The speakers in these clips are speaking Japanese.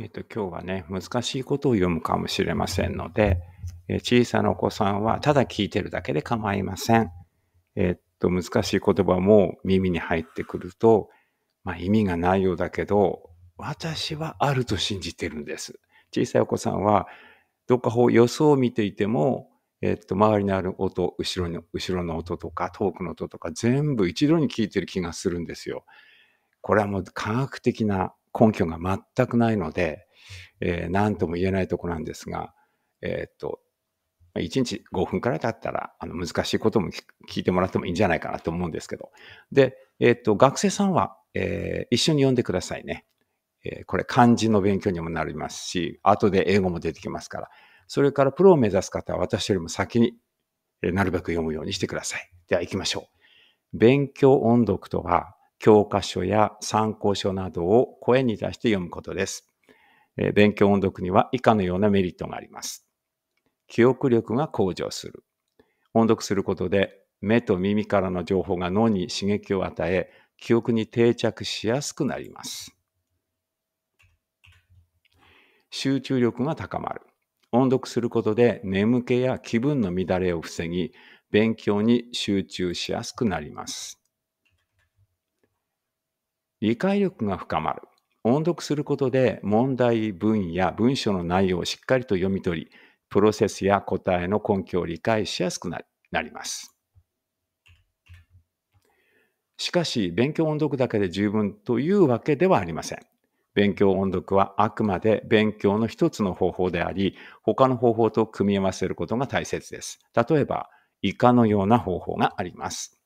えっ、と、今日はね、難しいことを読むかもしれませんので、え小さなお子さんはただ聞いてるだけで構いません。えっと、難しい言葉も耳に入ってくると、まあ、意味がないようだけど、私はあると信じてるんです。小さいお子さんは、どっか方予想を見ていても、えっと、周りにある音、後ろの、後ろの音とか、遠くの音とか、全部一度に聞いてる気がするんですよ。これはもう科学的な根拠が全くないので、えー、何とも言えないとこなんですが、えー、っと、1日5分からだったら、あの、難しいことも聞いてもらってもいいんじゃないかなと思うんですけど。で、えー、っと、学生さんは、えー、一緒に読んでくださいね。えー、これ漢字の勉強にもなりますし、後で英語も出てきますから。それからプロを目指す方は私よりも先に、えー、なるべく読むようにしてください。では行きましょう。勉強音読とは、教科書や参考書などを声に出して読むことです。勉強音読には以下のようなメリットがあります。記憶力が向上する。音読することで目と耳からの情報が脳に刺激を与え、記憶に定着しやすくなります。集中力が高まる。音読することで眠気や気分の乱れを防ぎ、勉強に集中しやすくなります。理解力が深まる。音読することで問題文や文章の内容をしっかりと読み取り、プロセスや答えの根拠を理解しやすくなります。しかし、勉強音読だけで十分というわけではありません。勉強音読はあくまで勉強の一つの方法であり、他の方法と組み合わせることが大切です。例えば、以下のような方法があります。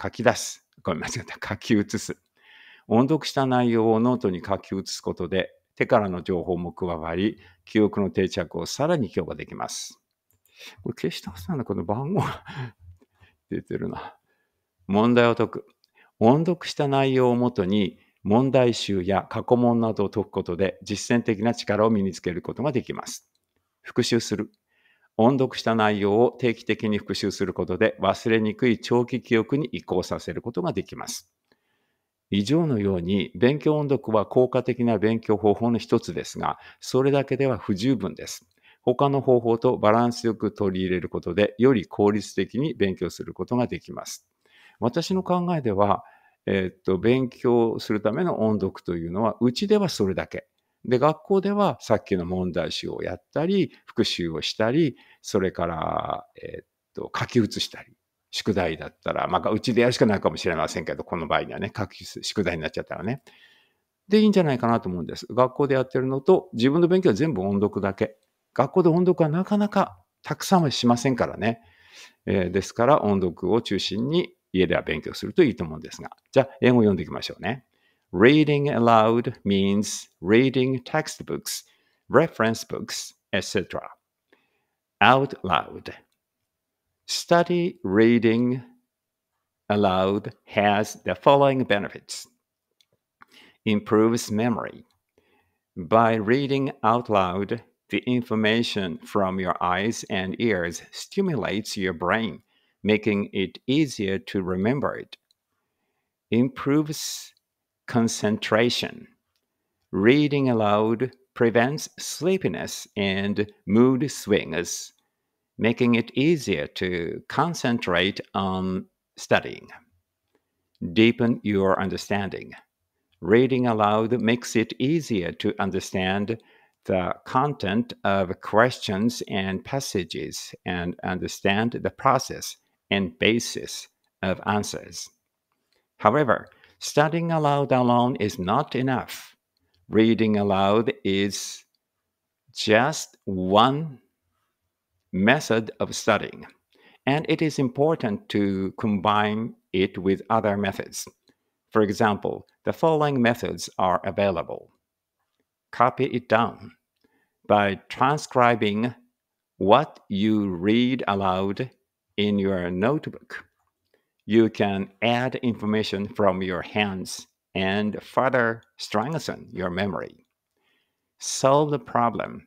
書き出す。ごめんなさい。書き写す。音読した内容をノートに書き写すことで、手からの情報も加わり、記憶の定着をさらに強化できます。これ消したはずなんだ、この番号が出てるな。問題を解く。音読した内容をもとに、問題集や過去問などを解くことで実践的な力を身につけることができます。復習する。音読した内容を定期的に復習することで忘れにくい長期記憶に移行させることができます。以上のように勉強音読は効果的な勉強方法の一つですが、それだけでは不十分です。他の方法とバランスよく取り入れることで、より効率的に勉強することができます。私の考えでは、えー、っと、勉強するための音読というのは、うちではそれだけ。で、学校ではさっきの問題集をやったり、復習をしたり、それから、えー、っと、書き写したり。宿題だったら、まあ、うちでやるしかないかもしれませんけど、この場合にはね、書き宿題になっちゃったらね。で、いいんじゃないかなと思うんです。学校でやってるのと、自分の勉強は全部音読だけ。学校で音読はなかなかたくさんはしませんからね。えー、ですから、音読を中心に家では勉強するといいと思うんですが。じゃあ、英語を読んでいきましょうね。Reading aloud means reading textbooks, reference books, etc. out loud. Study reading aloud has the following benefits improves memory. By reading out loud, the information from your eyes and ears stimulates your brain, making it easier to remember it. Improves concentration. Reading aloud prevents sleepiness and mood swings making it easier to concentrate on studying. Deepen your understanding. Reading aloud makes it easier to understand the content of questions and passages and understand the process and basis of answers. However, studying aloud alone is not enough. Reading aloud is just one method of studying, and it is important to combine it with other methods. For example, the following methods are available. Copy it down by transcribing what you read aloud in your notebook. You can add information from your hands and further strengthen your memory. Solve the problem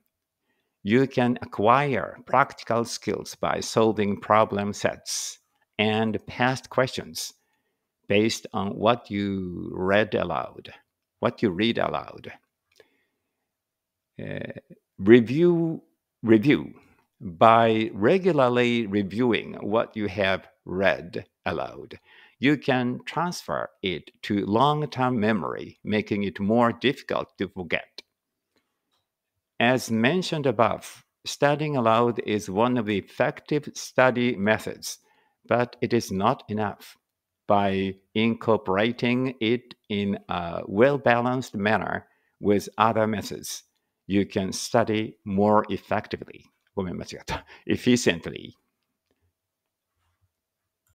you can acquire practical skills by solving problem sets and past questions based on what you read aloud, what you read aloud. えー review, review by regularly reviewing what you have read aloud. You can transfer it to long term memory, making it more difficult to forget. As mentioned above, studying aloud is one of the effective study methods, but it is not enough. By incorporating it in a well balanced manner with other methods, you can study more effectively. ごめん、間違った。efficiently